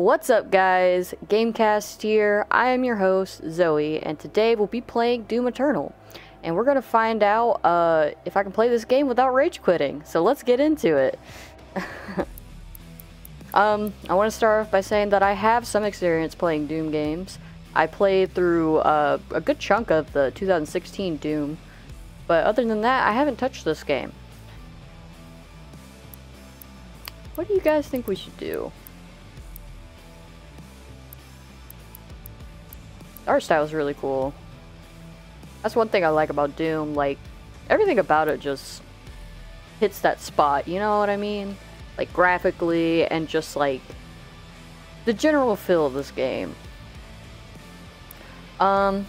What's up guys, Gamecast here, I am your host, Zoe, and today we'll be playing Doom Eternal. And we're gonna find out uh, if I can play this game without rage quitting, so let's get into it. um, I want to start off by saying that I have some experience playing Doom games. I played through uh, a good chunk of the 2016 Doom, but other than that, I haven't touched this game. What do you guys think we should do? Art style is really cool. That's one thing I like about Doom, like, everything about it just hits that spot, you know what I mean? Like, graphically, and just, like, the general feel of this game. Um,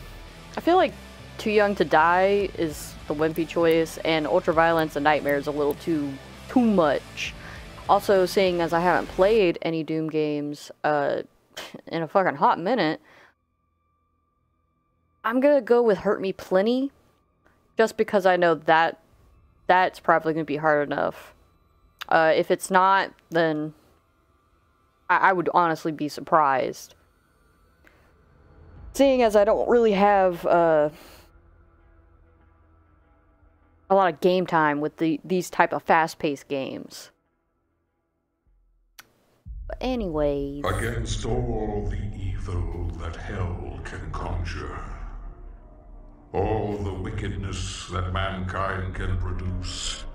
I feel like Too Young to Die is the wimpy choice, and Ultraviolence and Nightmare is a little too, too much. Also, seeing as I haven't played any Doom games, uh, in a fucking hot minute, I'm gonna go with Hurt Me Plenty, just because I know that that's probably gonna be hard enough. Uh, if it's not, then I, I would honestly be surprised. Seeing as I don't really have uh, a lot of game time with the these type of fast-paced games. But anyways. Against all the evil that hell can conjure all the wickedness that mankind can produce,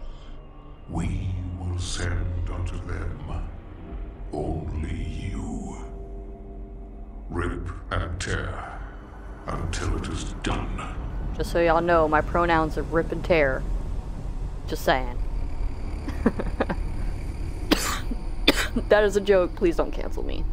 we will send unto them only you. Rip and tear until it is done. Just so y'all know, my pronouns are rip and tear. Just saying. that is a joke. Please don't cancel me.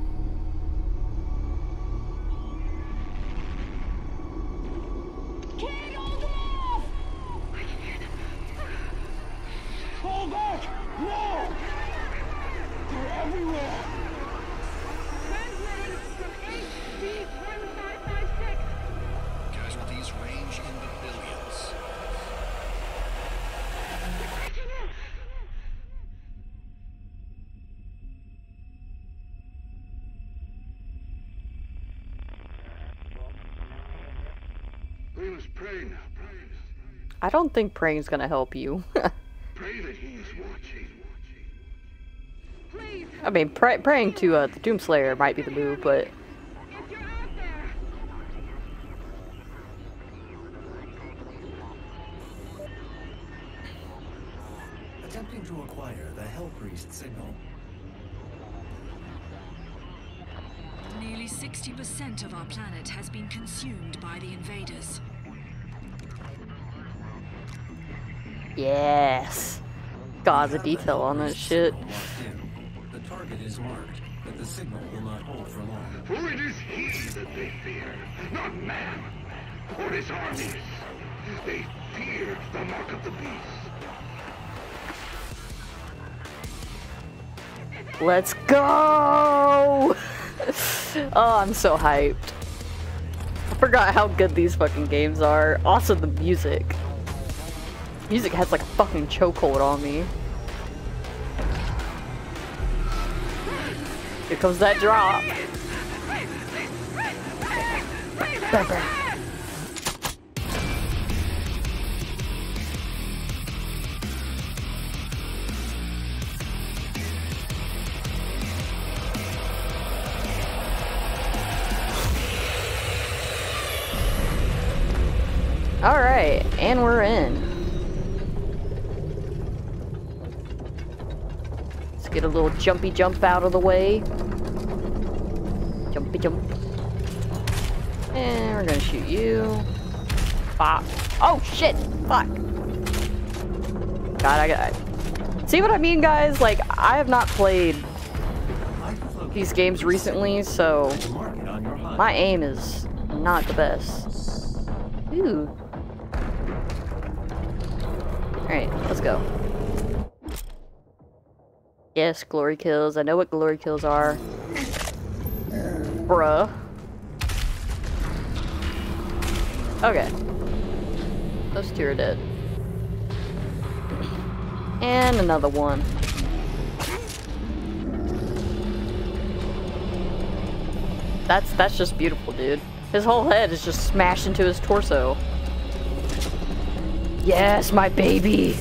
I don't think praying's gonna help you. Pray that he is watching. I mean, pray praying to uh, the Doomslayer might be the move, but... Attempting to acquire the Hell Priest signal. Nearly 60% of our planet has been consumed by the invaders. Yes. God, the detail on that shit. The target is marked, but the signal will not hold for long. For it is he that they fear, not man, or his armies. They fear the mark of the beast. Let's go! oh, I'm so hyped. I forgot how good these fucking games are. Also the music. Music has like a fucking chokehold on me. Here comes that drop. Alright, and we're in. Get a little jumpy jump out of the way. Jumpy jump. And we're gonna shoot you. Bop. Oh shit! Fuck. God, I got. See what I mean, guys? Like, I have not played these games recently, so my aim is not the best. Ooh. Alright, let's go. Yes, glory kills. I know what glory kills are. Bruh. Okay. Those two are dead. And another one. That's that's just beautiful, dude. His whole head is just smashed into his torso. Yes, my baby.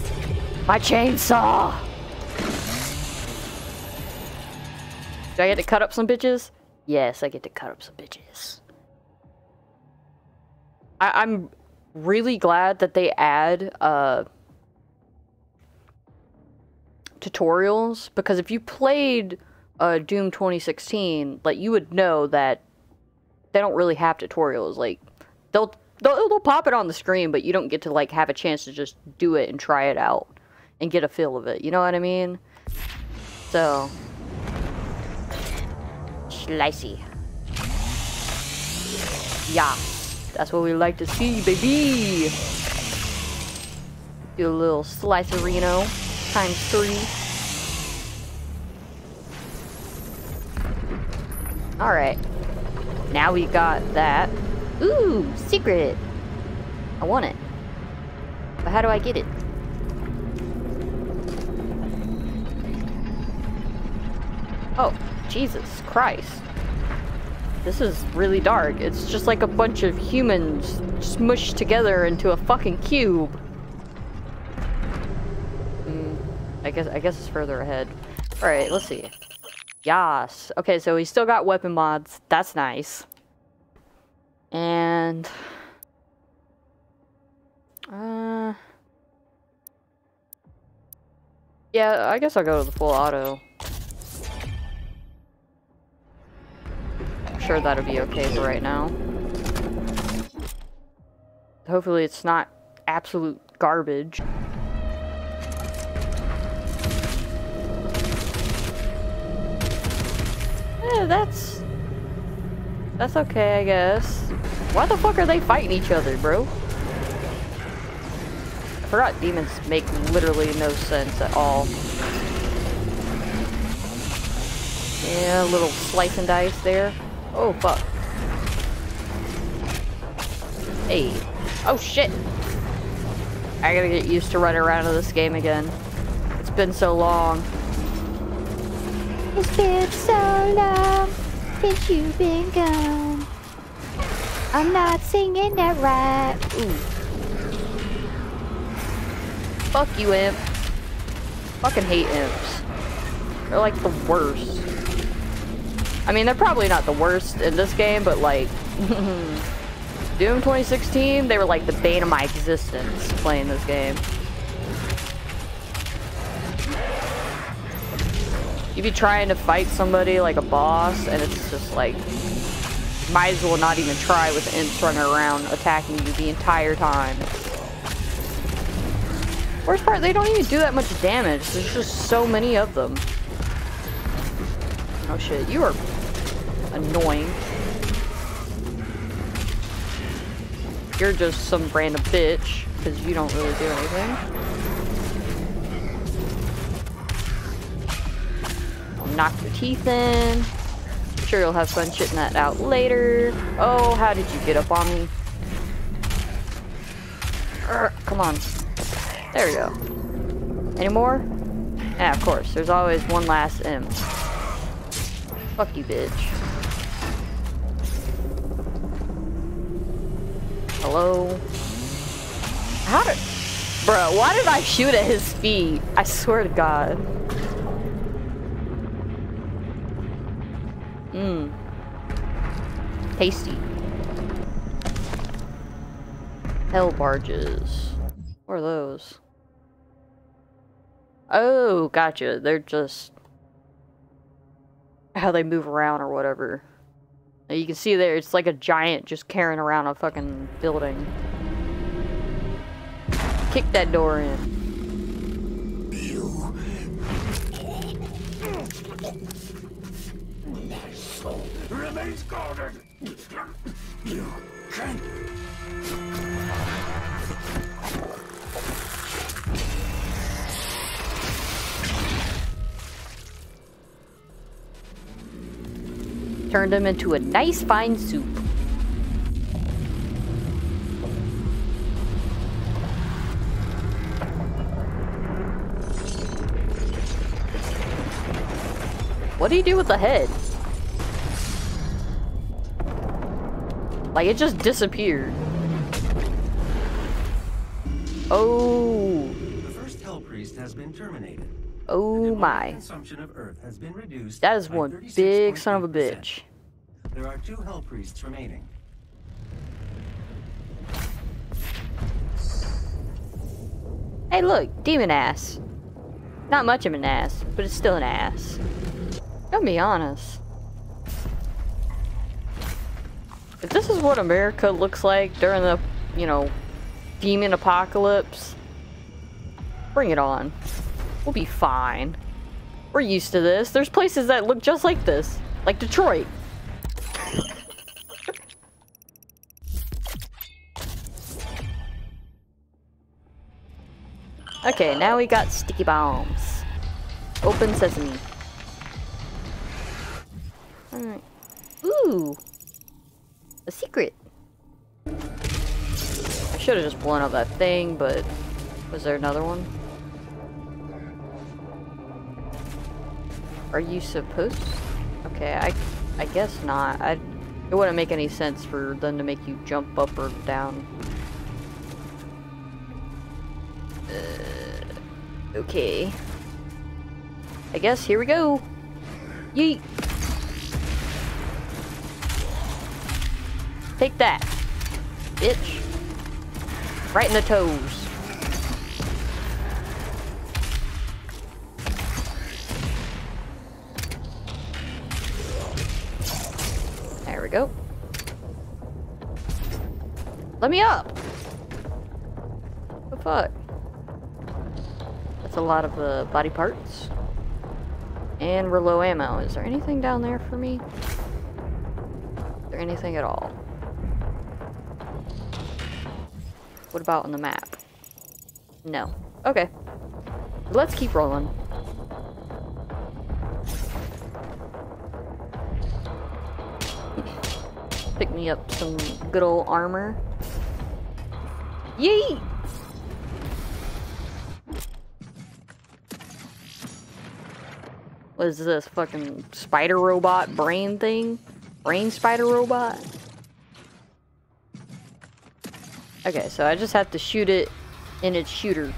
My chainsaw. Do I get to cut up some bitches? Yes, I get to cut up some bitches. I I'm really glad that they add uh tutorials because if you played uh, Doom 2016, like you would know that they don't really have tutorials. Like they'll, they'll they'll pop it on the screen, but you don't get to like have a chance to just do it and try it out and get a feel of it. You know what I mean? So slicey. Yeah, that's what we like to see, baby. Do a little slicerino times three. Alright. Now we got that. Ooh, secret! I want it. But how do I get it? Oh, Jesus Christ. This is really dark. It's just like a bunch of humans smushed together into a fucking cube. Hmm. I guess I guess it's further ahead. Alright, let's see. Yas. Okay, so we still got weapon mods. That's nice. And... Uh... Yeah, I guess I'll go to the full auto. Sure that'll be okay for right now. Hopefully it's not absolute garbage. Yeah, that's... That's okay, I guess. Why the fuck are they fighting each other, bro? I forgot demons make literally no sense at all. Yeah, a little slice and dice there. Oh, fuck. Hey. Oh, shit! I gotta get used to running around in this game again. It's been so long. It's been so long since you've been gone. I'm not singing that right. Ooh. Fuck you, imp. Fucking hate imps. They're like the worst. I mean, they're probably not the worst in this game, but like... Doom 2016, they were like the bane of my existence playing this game. You'd be trying to fight somebody like a boss, and it's just like, might as well not even try with imps running around attacking you the entire time. Worst part, they don't even do that much damage. There's just so many of them. Oh shit, you are annoying. You're just some random bitch, because you don't really do anything. I'll knock your teeth in. Sure you'll have fun shitting that out later. Oh, how did you get up on me? Urgh, come on. There we go. Any more? Yeah, of course. There's always one last imp. Fuck you, bitch. Hello? How did... Bro, why did I shoot at his feet? I swear to God. Mmm. Tasty. Hell barges. What are those? Oh, gotcha. They're just how they move around or whatever. You can see there, it's like a giant just carrying around a fucking building. Kick that door in. You. My soul remains guarded. You can. Turned them into a nice fine soup. What do you do with the head? Like, it just disappeared. Oh. The first Hell Priest has been terminated. Oh my. consumption of Earth has been reduced. That is one big son of a bitch. There are two Hell Priests remaining. Hey, look, demon ass. Not much of an ass, but it's still an ass. Gotta be honest. If this is what America looks like during the, you know, demon apocalypse, bring it on. We'll be fine. We're used to this. There's places that look just like this, like Detroit. Okay, now we got sticky bombs. Open sesame. Alright. Ooh! A secret. I should have just blown up that thing, but was there another one? Are you supposed Okay, I I guess not. I it wouldn't make any sense for them to make you jump up or down. Uh, okay. I guess here we go. Yeet. Take that, bitch. Right in the toes. Let me up. What The fuck? That's a lot of uh, body parts. And we're low ammo. Is there anything down there for me? Is there anything at all? What about on the map? No. Okay. Let's keep rolling. Pick me up some good old armor. Yeet! What is this fucking spider robot brain thing? Brain spider robot? Okay, so I just have to shoot it in its shooter.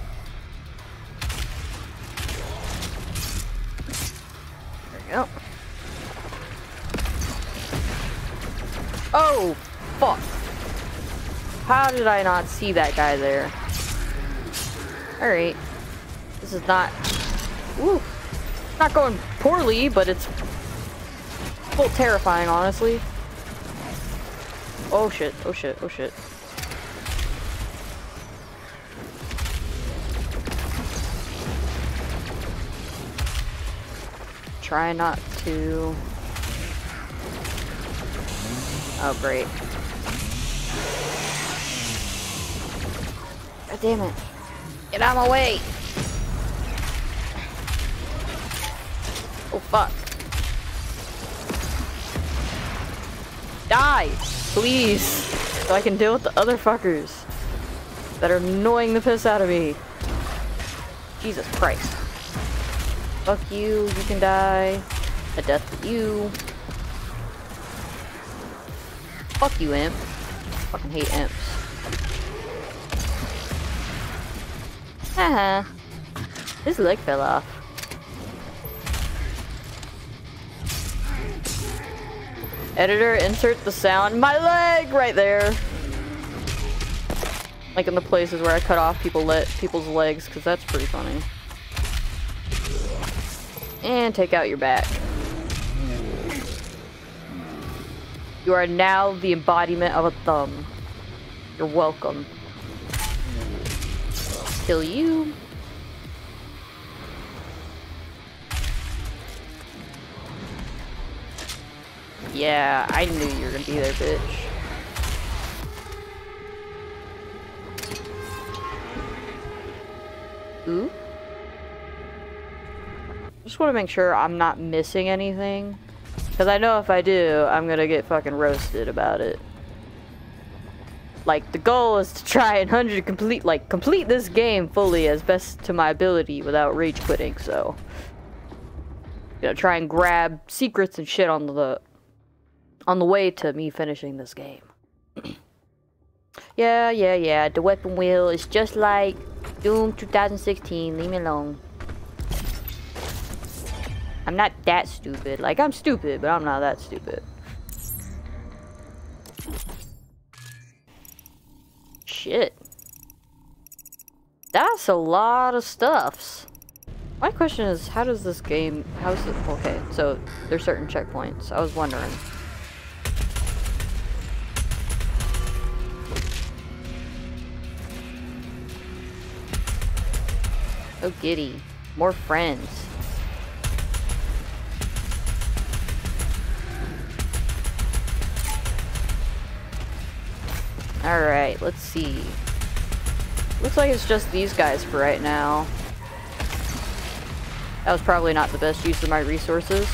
There we go. Oh, fuck. How did I not see that guy there? Alright. This is not... Ooh. Not going poorly, but it's... a little terrifying, honestly. Oh shit, oh shit, oh shit. Try not to... Oh, great. God damn it. Get out of my way! Oh, fuck. Die! Please! So I can deal with the other fuckers that are annoying the piss out of me. Jesus Christ. Fuck you, you can die. A death to you. Fuck you, imp. Fucking hate imps. Haha. His leg fell off. Editor, insert the sound. My leg! Right there. Like in the places where I cut off people le people's legs, because that's pretty funny. And take out your back. You are now the embodiment of a thumb. You're welcome. Kill you. Yeah, I knew you were gonna be there, bitch. Ooh. Just want to make sure I'm not missing anything. Because I know if I do, I'm gonna get fucking roasted about it. Like, the goal is to try and 100 complete, like, complete this game fully as best to my ability without rage quitting, so. Gonna try and grab secrets and shit on the, on the way to me finishing this game. Yeah, yeah, yeah. The weapon wheel is just like Doom 2016. Leave me alone. I'm not that stupid. Like, I'm stupid, but I'm not that stupid. Shit. That's a lot of stuffs. My question is, how does this game, how's it, okay, so there's certain checkpoints. I was wondering. Oh giddy. More friends. Alright, let's see. Looks like it's just these guys for right now. That was probably not the best use of my resources.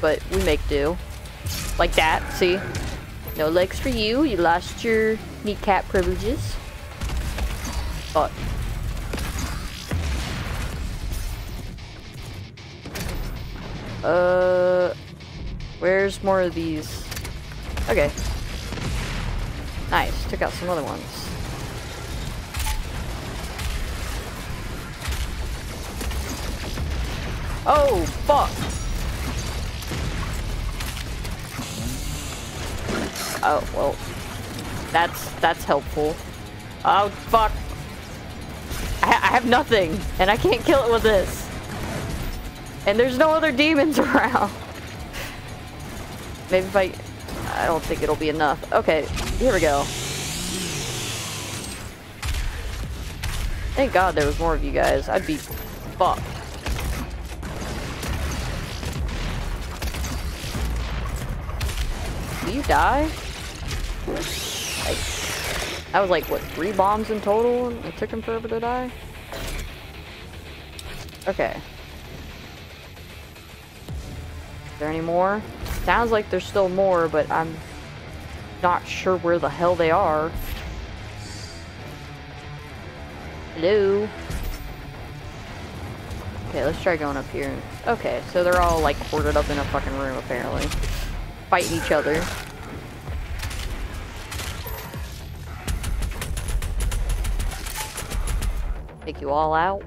But we make do. Like that, see? No legs for you, you lost your kneecap privileges. But Uh, where's more of these? Okay. Nice, took out some other ones. Oh, fuck! Oh, well. That's, that's helpful. Oh, fuck! I, ha I have nothing, and I can't kill it with this. And there's no other demons around. Maybe if I... I don't think it'll be enough. Okay, here we go. Thank God there was more of you guys. I'd be fucked. Do you die? Like, that was like, what, three bombs in total? It took him forever to die? Okay. Is there any more? Sounds like there's still more, but I'm not sure where the hell they are. Hello? Okay, let's try going up here. Okay, so they're all like hoarded up in a fucking room apparently. Fighting each other. Take you all out.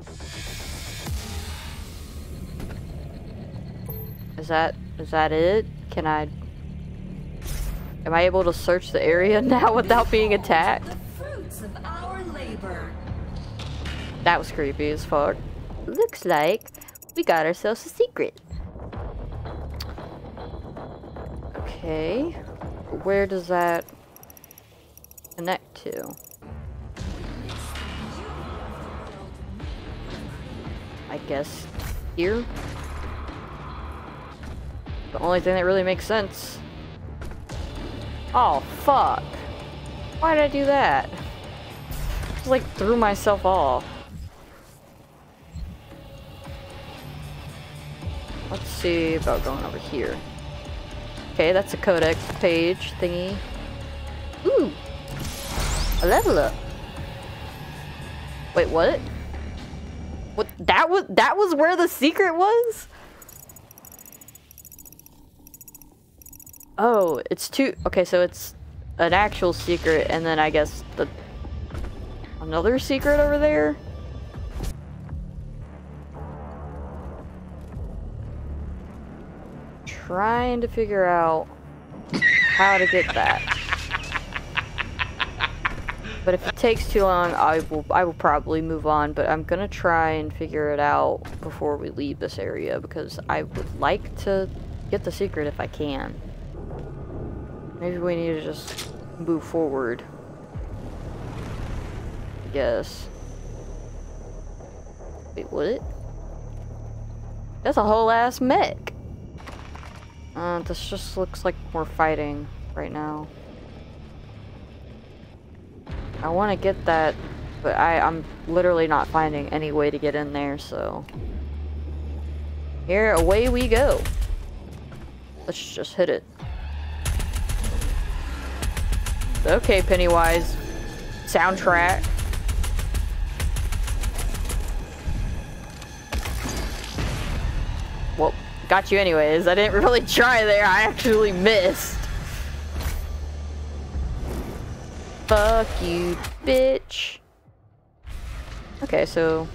Is that is that it? Can I Am I able to search the area now without being attacked? The fruits of our labor. That was creepy as fuck. Looks like we got ourselves a secret. Okay. Where does that connect to? I guess here? Only thing that really makes sense. Oh, fuck. Why did I do that? Just like threw myself off. Let's see about going over here. Okay, that's a codex page thingy. Ooh! A level up. Wait, what? What that was that was where the secret was? Oh, it's two okay, so it's an actual secret and then I guess the another secret over there? Trying to figure out how to get that. But if it takes too long, I will I will probably move on, but I'm gonna try and figure it out before we leave this area because I would like to get the secret if I can. Maybe we need to just move forward. I guess. Wait, what? That's a whole ass mech. Uh, this just looks like we're fighting right now. I want to get that, but I, I'm literally not finding any way to get in there, so... Here, away we go. Let's just hit it. Okay, Pennywise. Soundtrack. Well, got you anyways. I didn't really try there. I actually missed. Fuck you, bitch. Okay, so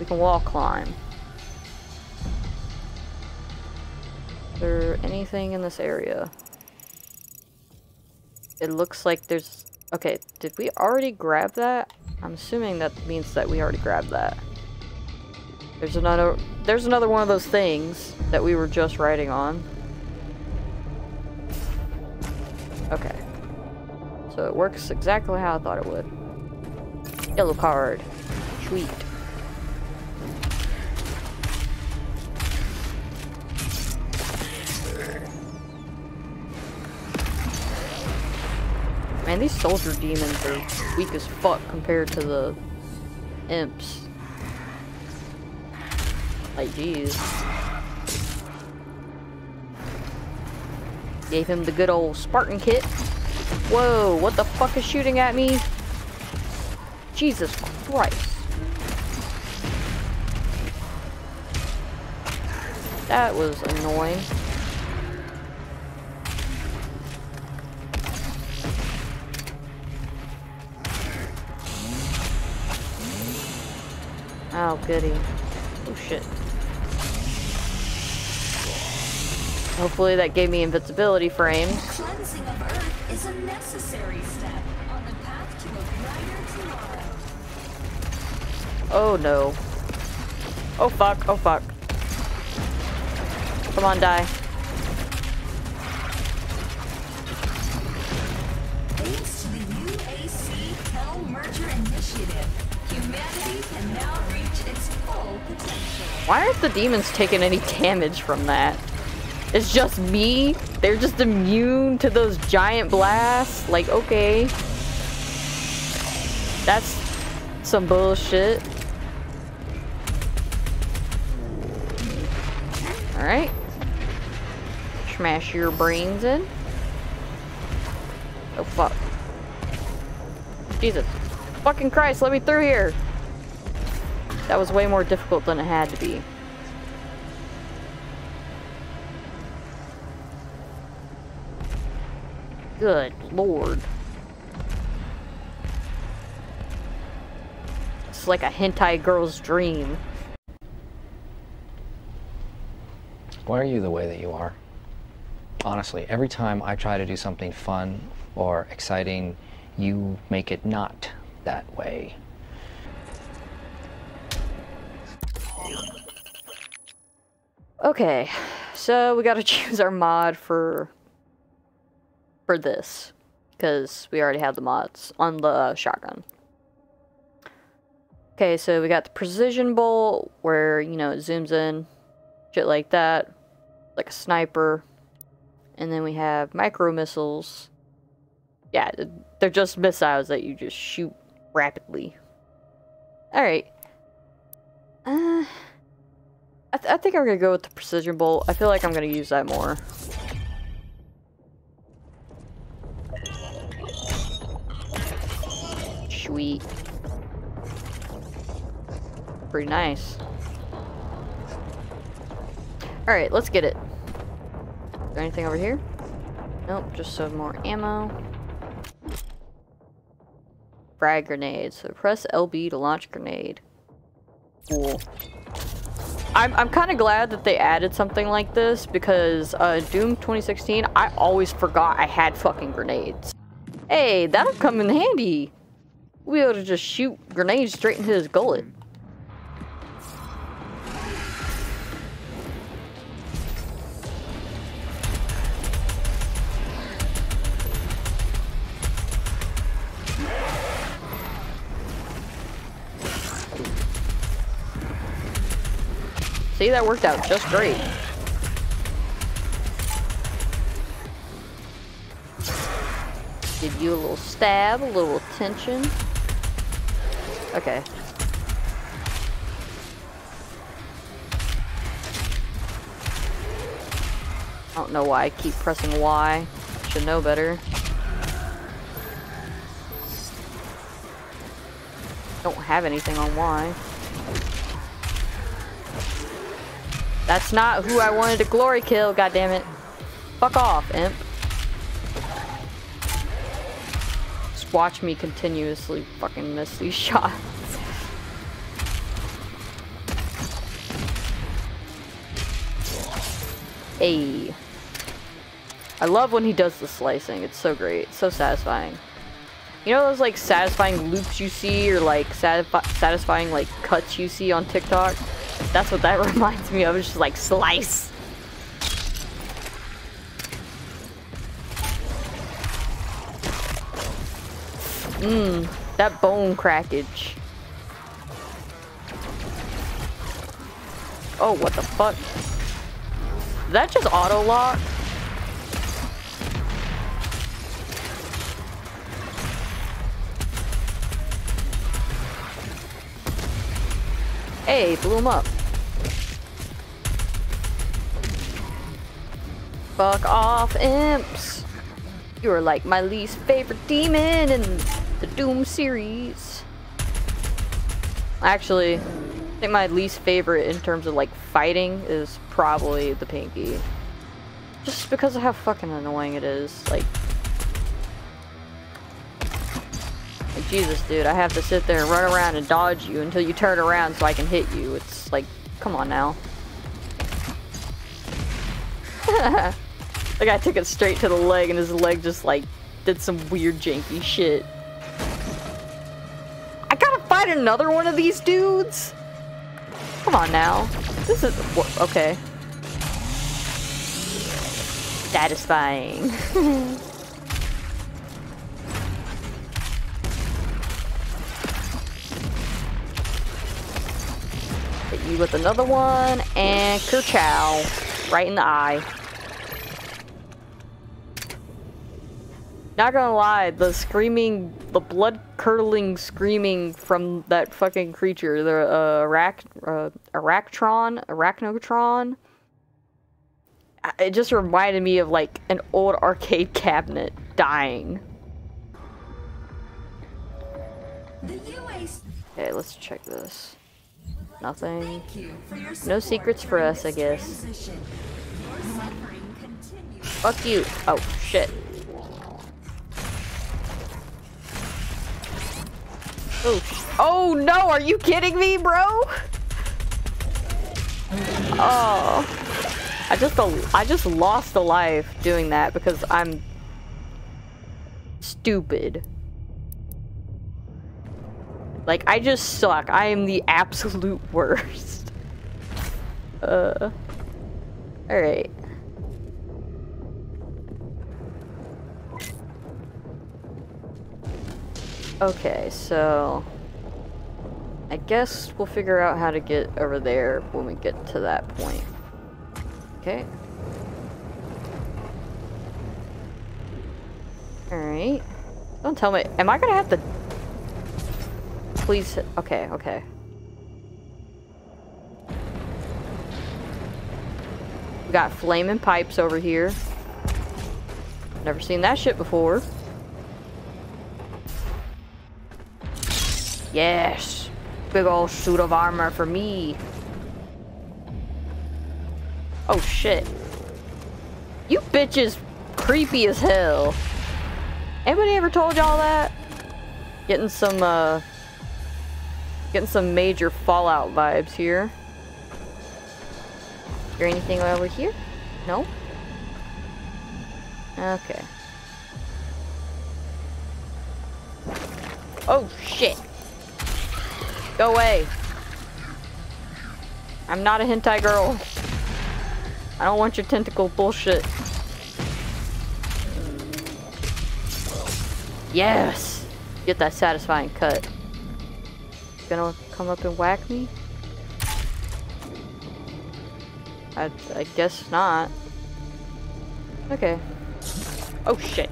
we can wall climb. Is there anything in this area? It looks like there's... Okay, did we already grab that? I'm assuming that means that we already grabbed that. There's another... There's another one of those things that we were just riding on. Okay. So it works exactly how I thought it would. Yellow card. Sweet. Man, these soldier demons are weak as fuck compared to the imps. Like, jeez. Gave him the good old Spartan kit. Whoa, what the fuck is shooting at me? Jesus Christ. That was annoying. Goody. Oh, shit. Hopefully that gave me invincibility frames. Cleansing of Earth is a necessary step on the path to a brighter tomorrow. Oh no. Oh fuck, oh fuck. Come on, die. Why aren't the demons taking any damage from that? It's just me? They're just immune to those giant blasts? Like, okay. That's some bullshit. Alright. Smash your brains in. Oh, fuck. Jesus. Fucking Christ, let me through here! That was way more difficult than it had to be. Good lord. It's like a hentai girl's dream. Why are you the way that you are? Honestly, every time I try to do something fun or exciting, you make it not that way. Okay, so we gotta choose our mod for for this because we already have the mods on the shotgun. Okay, so we got the precision bolt where you know it zooms in, shit like that, like a sniper, and then we have micro missiles. Yeah, they're just missiles that you just shoot rapidly. All right. Uh. I, th I think I'm gonna go with the precision bolt. I feel like I'm gonna use that more. Sweet. Pretty nice. Alright, let's get it. Is there anything over here? Nope, just some more ammo. Frag grenade. So press LB to launch grenade. Cool. I'm, I'm kind of glad that they added something like this because uh, Doom 2016, I always forgot I had fucking grenades. Hey, that'll come in handy. We ought to just shoot grenades straight into his gullet. See, that worked out just great. Give you a little stab, a little tension. Okay. I don't know why I keep pressing Y. Should know better. Don't have anything on Y. That's not who I wanted to glory kill, goddammit. Fuck off, imp. Just watch me continuously fucking miss these shots. Hey. I love when he does the slicing. It's so great. So satisfying. You know those like satisfying loops you see or like satisfying like cuts you see on TikTok? That's what that reminds me of. It's just like slice. Mmm, that bone crackage. Oh, what the fuck? Did that just auto lock? Hey, blew him up. Fuck off, imps. You are like my least favorite demon in the Doom series. Actually, I think my least favorite in terms of like fighting is probably the Pinky. Just because of how fucking annoying it is. Like, like, Jesus, dude, I have to sit there and run around and dodge you until you turn around so I can hit you. It's like, come on now. the guy took it straight to the leg and his leg just like did some weird janky shit. I gotta fight another one of these dudes? Come on now. This is okay. Satisfying. Hit you with another one and Kerchow. Right in the eye. Not gonna lie, the screaming, the blood-curdling screaming from that fucking creature, the uh, Arac uh, Aractron, Arachnotron, it just reminded me of like an old arcade cabinet dying. Okay, let's check this. Nothing. No secrets for us, I guess. Fuck you. Oh, shit. Oh, no, are you kidding me, bro? Oh. I just I just lost a life doing that because I'm stupid. Like I just suck. I am the absolute worst. Uh All right. Okay, so I guess we'll figure out how to get over there when we get to that point. Okay. Alright. Don't tell me. Am I gonna have to... Please... Okay, okay. We got flaming pipes over here. Never seen that shit before. Yes. Big old suit of armor for me. Oh shit. You bitches creepy as hell. Anybody ever told y'all that? Getting some, uh... Getting some major Fallout vibes here. Is there anything over here? No? Okay. Oh shit. Go away. I'm not a hentai girl. I don't want your tentacle bullshit. Yes! Get that satisfying cut. Gonna come up and whack me? I, I guess not. Okay. Oh shit.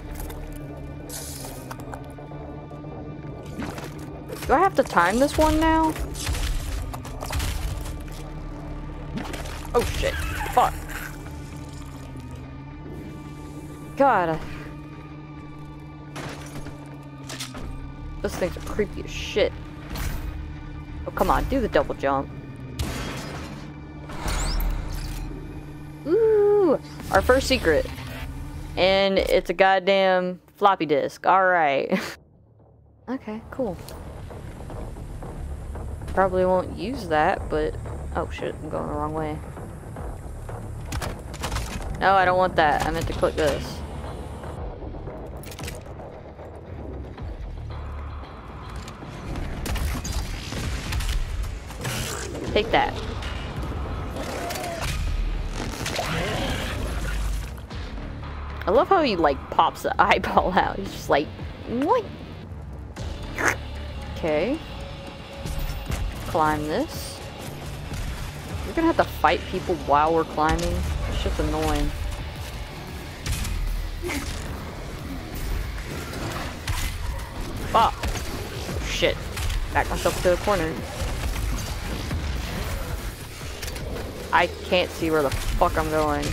Do I have to time this one now? Oh shit. Fuck. God. Those things are creepy as shit. Oh, come on. Do the double jump. Ooh! Our first secret. And it's a goddamn floppy disk. Alright. Okay, cool. Probably won't use that, but... Oh shit, I'm going the wrong way. No, I don't want that. I meant to click this. Take that. I love how he like pops the eyeball out. He's just like, what? Okay. Climb this. We're gonna have to fight people while we're climbing. It's just annoying. Fuck. Shit. Back myself to the corner. I can't see where the fuck I'm going.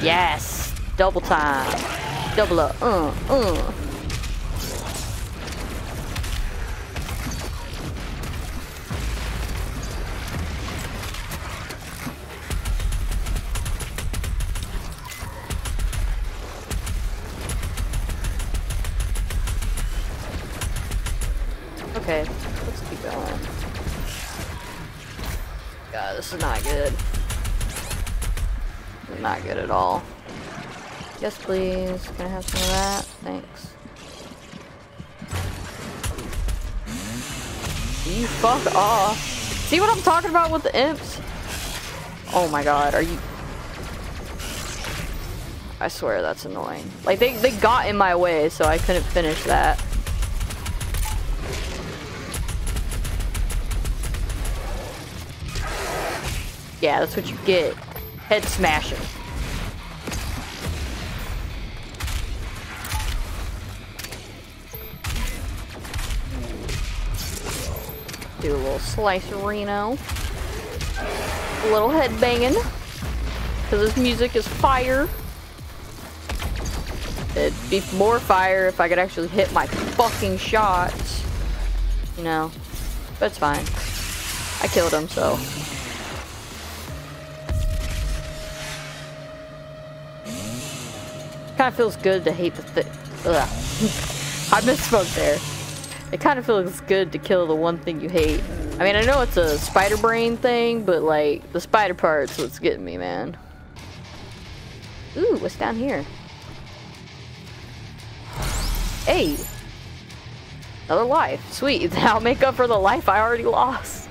Yes! Double time. Double up. Uh, uh. Please. Can I have some of that? Thanks. You fuck off. See what I'm talking about with the imps? Oh my god, are you... I swear that's annoying. Like, they, they got in my way, so I couldn't finish that. Yeah, that's what you get. Head smashing. Do a little slice Reno. A little head banging. Because this music is fire. It'd be more fire if I could actually hit my fucking shots. You know. But it's fine. I killed him, so. Kind of feels good to hate the thing. I misspoke there. It kind of feels good to kill the one thing you hate. I mean, I know it's a spider brain thing, but like, the spider part's what's getting me, man. Ooh, what's down here? Hey! Another life. Sweet. I'll make up for the life I already lost.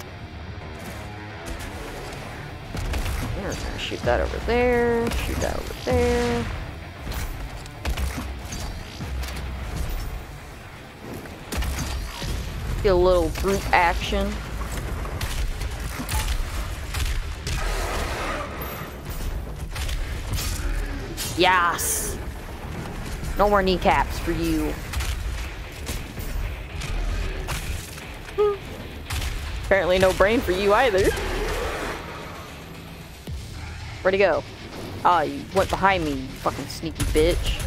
We're gonna shoot that over there. Shoot that over there. A little group action. Yes! No more kneecaps for you. Apparently no brain for you either. Where'd he go? Ah, oh, you went behind me, you fucking sneaky bitch.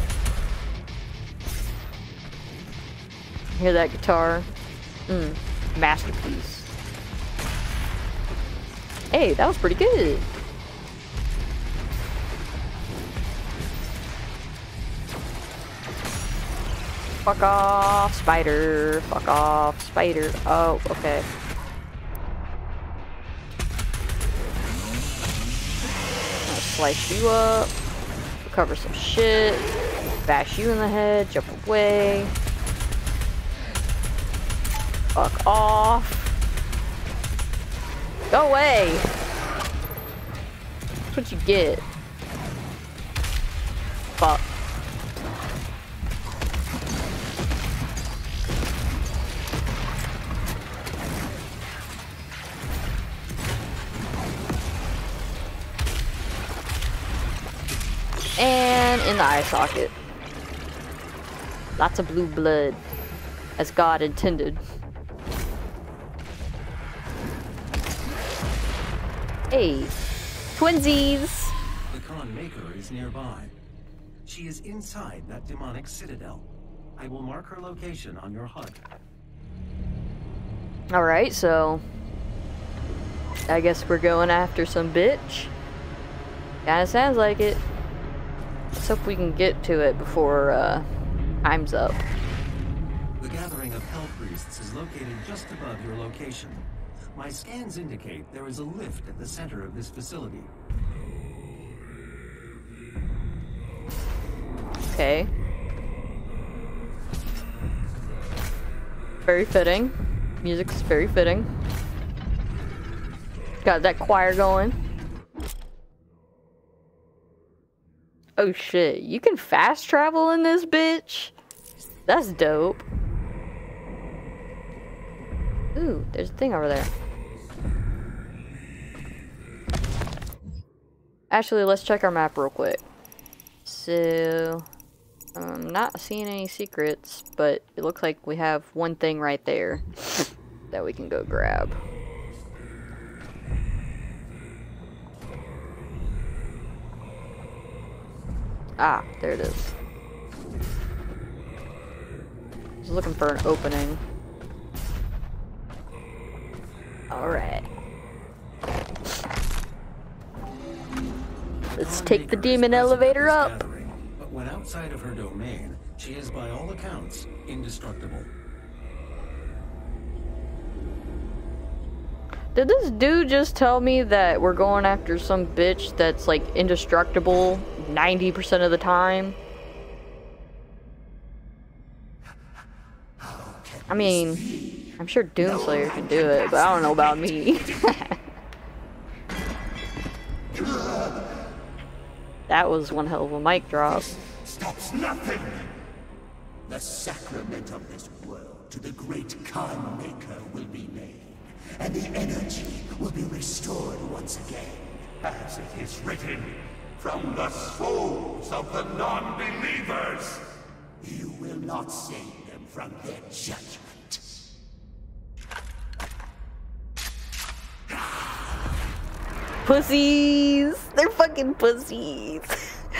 Hear that guitar? Mm, masterpiece. Hey, that was pretty good. Fuck off, spider. Fuck off, spider. Oh, okay. Slice you up. Recover some shit. Bash you in the head. Jump away. Off. Go away. That's what you get. Fuck. And in the eye socket. Lots of blue blood. As God intended. Hey, twinsies! The Khan Maykr is nearby. She is inside that demonic citadel. I will mark her location on your HUD. Alright, so... I guess we're going after some bitch. Kinda sounds like it. Let's hope we can get to it before uh, time's up. The gathering of Hell Priests is located just above your location. My scans indicate there is a lift at the center of this facility. Okay. Very fitting. Music's very fitting. Got that choir going. Oh shit, you can fast travel in this bitch? That's dope. Ooh, there's a thing over there. Actually, let's check our map real quick. So, I'm not seeing any secrets, but it looks like we have one thing right there that we can go grab. Ah, there it is. Just looking for an opening. Alright. Let's take the demon elevator up. But when outside of her domain, she is by all accounts indestructible. Did this dude just tell me that we're going after some bitch that's like indestructible 90% of the time? I mean, I'm sure Doomslayer can do it, but I don't know about me. that was one hell of a mic drop. Stops nothing! The sacrament of this world to the great Khan Maykr will be made, and the energy will be restored once again. As it is written, from the souls of the non-believers! You will not save them from their judgment. Pussies! They're fucking pussies!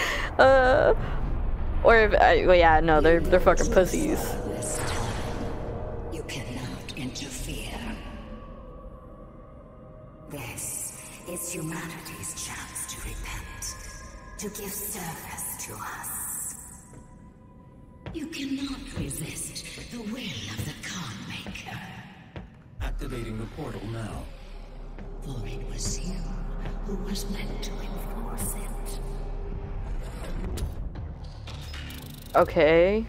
uh, or, if, uh, well, yeah, no, they're, they're fucking pussies. This you cannot interfere. This is humanity's chance to repent, to give service to us. You cannot resist the will of the Khan Maykr, Activating the portal now. for it was you who was meant to enforce it. Okay.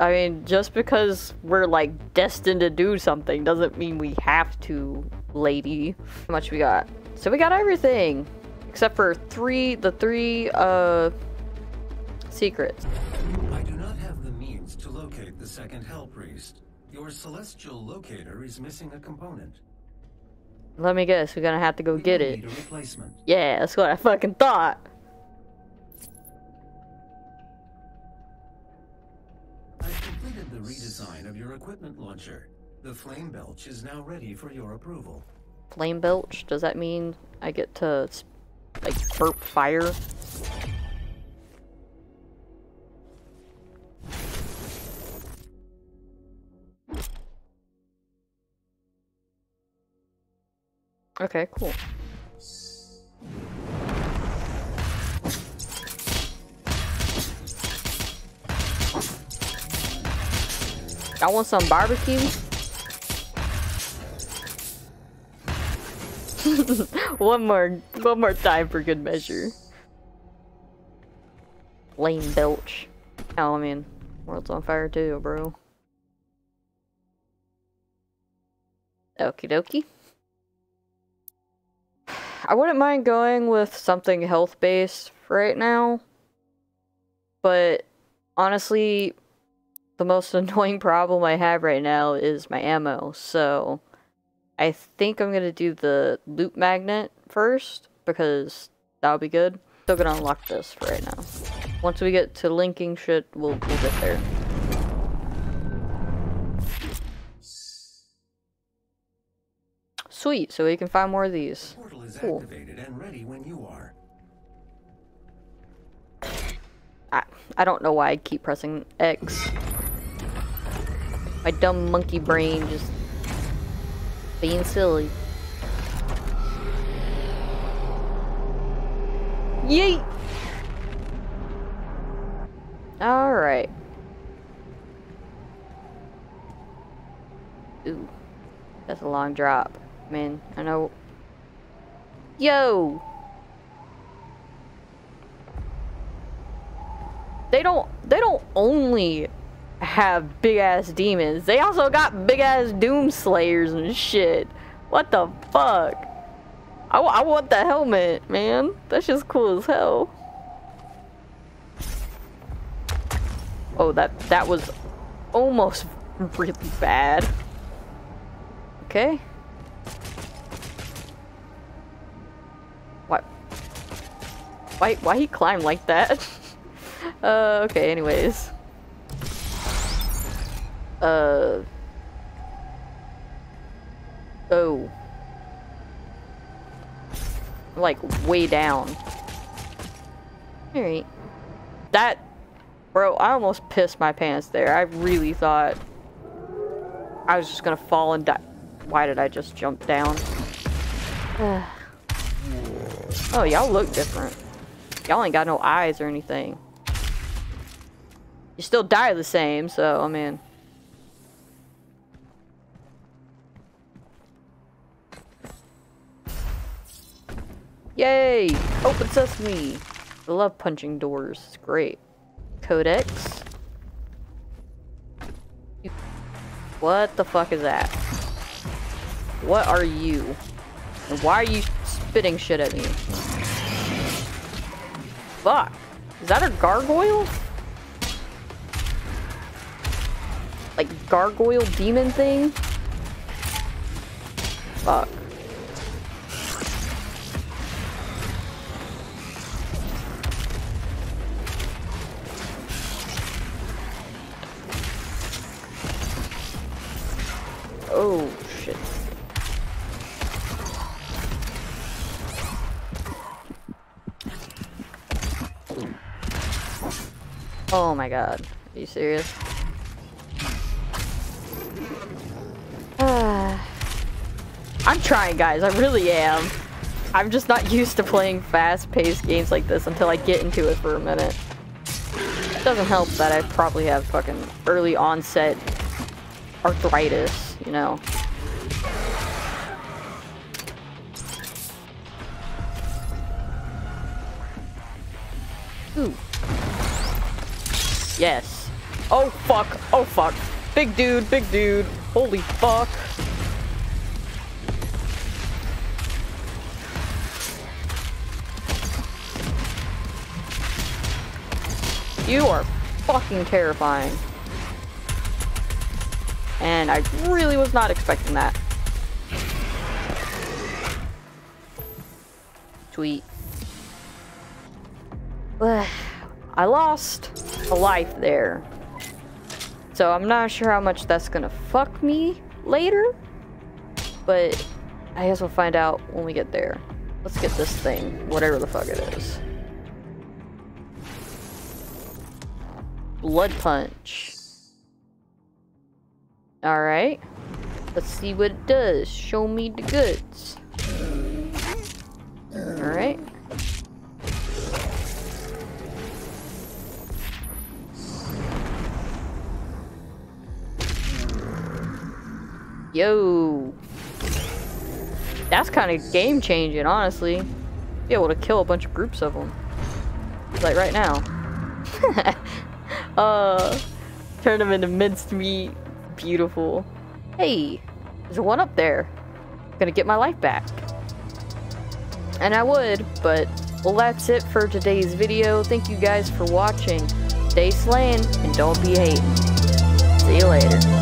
I mean, just because we're like destined to do something doesn't mean we have to, lady. How much we got? So we got everything. Except for three, the three, uh, secrets. I do not have the means to locate the second Hell Priest. Your celestial locator is missing a component. Let me guess, we're gonna have to go We get it. Need a replacement. Yeah, that's what I fucking thought. I've completed the redesign of your equipment launcher. The flame belch is now ready for your approval. Flame belch, does that mean I get to, like, burp fire? Okay, cool. I want some barbecue. one more, one more time for good measure. Flame belch. Oh, I mean, world's on fire too, bro. Okie dokie. I wouldn't mind going with something health based right now, but honestly, the most annoying problem I have right now is my ammo, so I think I'm gonna do the loot magnet first because that'll be good. Still gonna unlock this for right now. Once we get to linking shit, we'll we'll get there. Sweet, so we can find more of these. Portal is Cool. activated and ready when you are. I, I don't know why I keep pressing X. My dumb monkey brain just being silly. Yeet! Alright. Ooh. That's a long drop. Man, I know. Yo! They don't, they don't only have big ass demons. They also got big ass doom slayers and shit. What the fuck? I, I want the helmet, man. That's just cool as hell. Oh, that that was almost really bad. Okay. Why why he climb like that? uh okay, anyways. Uh Oh. Like way down. Alright. That Bro, I almost pissed my pants there. I really thought I was just gonna fall and die. Why did I just jump down? oh, y'all look different. Y'all ain't got no eyes or anything. You still die the same, so, I mean... Yay! Open sesame! I love punching doors. It's great. Codex. What the fuck is that? What are you? And why are you spitting shit at me? Fuck. Is that a gargoyle? Like gargoyle demon thing? Fuck. My god. Are you serious? I'm trying, guys. I really am. I'm just not used to playing fast-paced games like this until I get into it for a minute. It doesn't help that I probably have fucking early onset arthritis, you know. Yes. Oh fuck. Oh fuck. Big dude, big dude. Holy fuck. You are fucking terrifying. And I really was not expecting that. Sweet. I lost a life there. So I'm not sure how much that's gonna fuck me later. But I guess we'll find out when we get there. Let's get this thing, whatever the fuck it is. Blood Punch. Alright. Let's see what it does. Show me the goods. Alright. Yo. That's kind of game changing, honestly. Be able to kill a bunch of groups of them. Like right now. uh, turn them into minced meat. Beautiful. Hey, there's one up there. Gonna get my life back. And I would, but well that's it for today's video. Thank you guys for watching. Stay slaying and don't be hating. See you later.